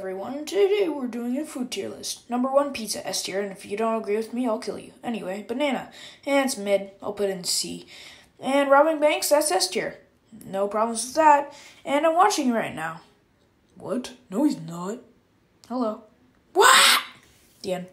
everyone. Today we're doing a food tier list. Number one, pizza, S tier, and if you don't agree with me, I'll kill you. Anyway, banana, and it's mid, I'll put in C. And robbing banks, that's S tier. No problems with that. And I'm watching right now. What? No, he's not. Hello. What? The end.